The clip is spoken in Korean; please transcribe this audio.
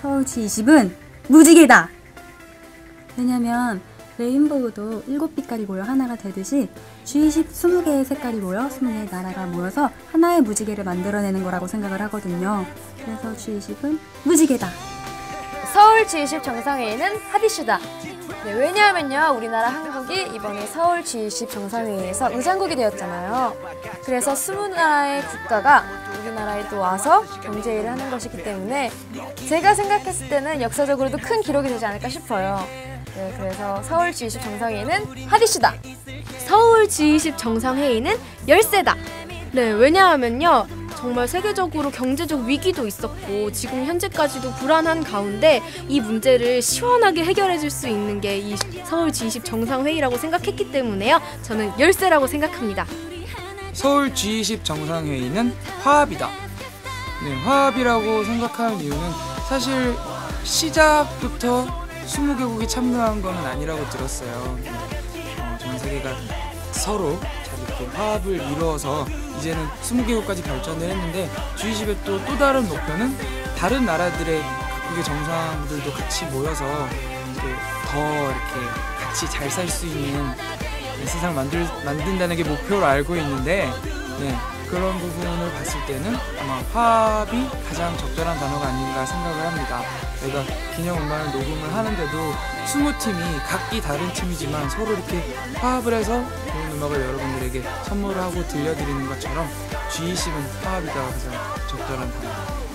서울 G20은 무지개다! 왜냐면 레인보우도 7빛깔이 모여 하나가 되듯이 G20 20개의 색깔이 모여 20개의 나라가 모여서 하나의 무지개를 만들어내는 거라고 생각을 하거든요. 그래서 G20은 무지개다. 서울 G20 정상회의는 핫이슈다. 네, 왜냐하면요, 우리나라 한국이 이번에 서울 G20 정상회의에서 의장국이 되었잖아요. 그래서 20나라의 국가가 우리나라에 또 와서 경제회의를 하는 것이기 때문에 제가 생각했을 때는 역사적으로도 큰 기록이 되지 않을까 싶어요. 네, 그래서 서울 G20 정상회의는 핫이슈다. 서울 G20 정상회의는 열세다. 네, 왜냐하면요. 정말 세계적으로 경제적 위기도 있었고 지금 현재까지도 불안한 가운데 이 문제를 시원하게 해결해 줄 수 있는 게 이 서울 G20 정상회의라고 생각했기 때문에요. 저는 열세라고 생각합니다. 서울 G20 정상회의는 화합이다. 네, 화합이라고 생각하는 이유는 사실 시작부터 20개국이 참여한 것은 아니라고 들었어요. 어, 전 세계가 서로 잘 이렇게 화합을 이루어서 이제는 20개국까지 발전을 했는데 G20의 또, 또 다른 목표는 다른 나라들의 각국의 정상들도 같이 모여서 더 이렇게 같이 잘 살 수 있는 세상 만들 만든다는 게 목표로 알고 있는데 네, 그런 부분을 봤을 때는 아마 화합이 가장 적절한 단어가 아닌가 생각을 합니다. 저희가 기념 음반을 녹음을 하는데도 20팀이 각기 다른 팀이지만 서로 이렇게 화합을 해서 좋은 음악을 여러 분들에게 선물하고 들려드리는 것처럼 G20은 화합이가 가장 적절한 단어입니다.